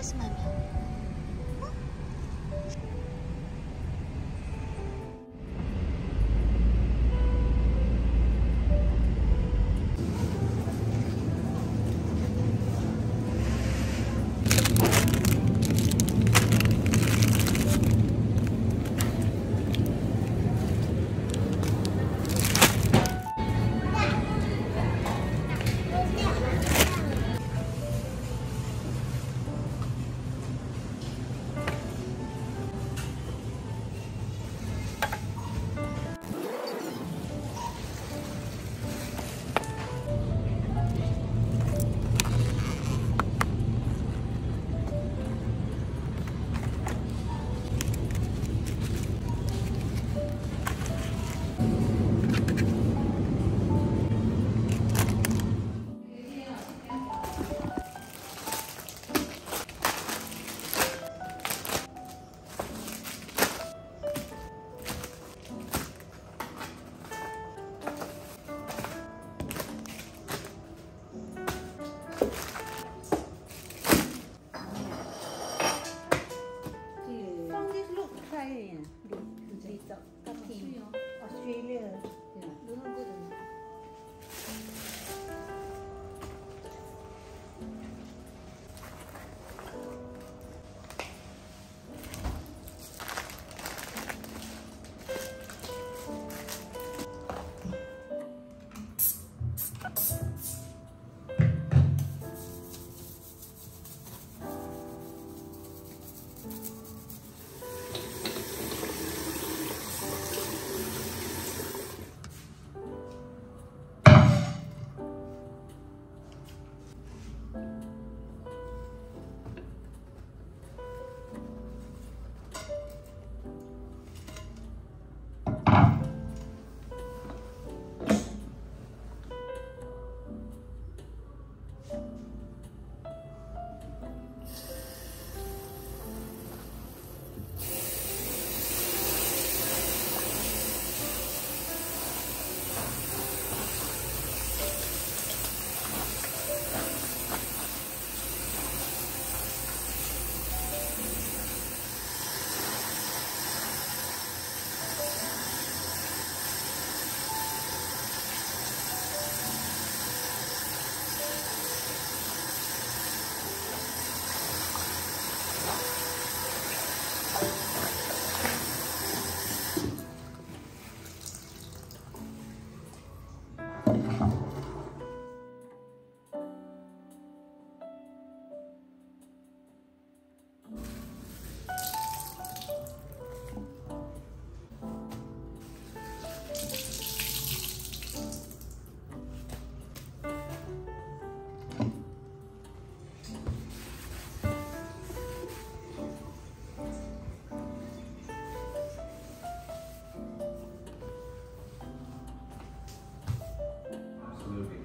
Where's mommy?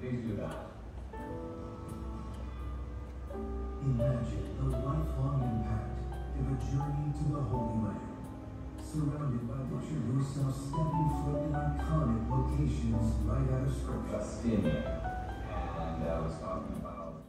Praise you, God. Imagine the lifelong impact of a journey to the Holy Land. Surrounded by picture yourself stepping foot in iconic locations right out of Scripture. Palestinian. And I was talking about...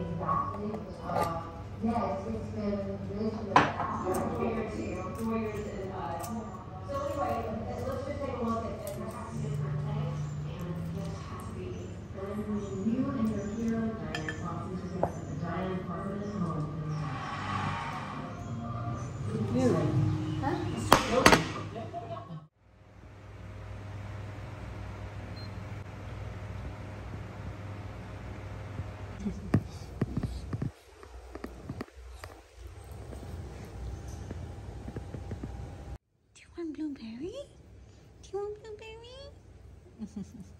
exactly. Yes, it's been really four years, four years, and uh, so anyway, let's just take a look at, at what has to be has to be new and blueberry? Do you want blueberry?